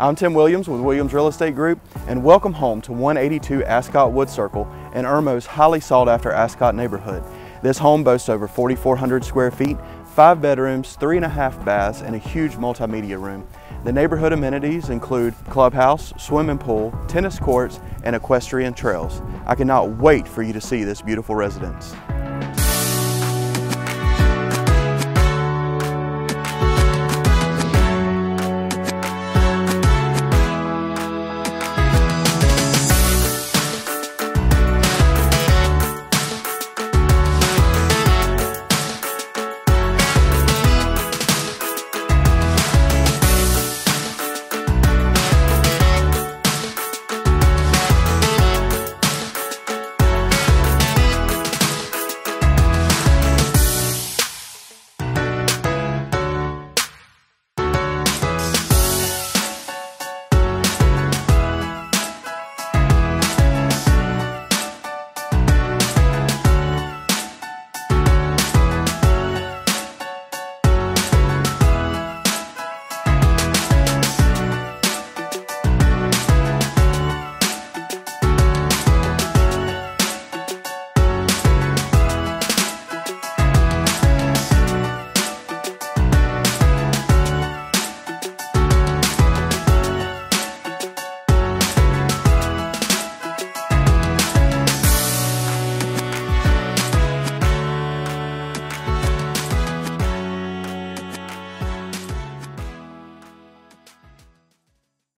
I'm Tim Williams with Williams Real Estate Group and welcome home to 182 Ascot Wood Circle in Irmo's highly sought after Ascot neighborhood. This home boasts over 4,400 square feet, five bedrooms, three and a half baths, and a huge multimedia room. The neighborhood amenities include clubhouse, swimming pool, tennis courts, and equestrian trails. I cannot wait for you to see this beautiful residence.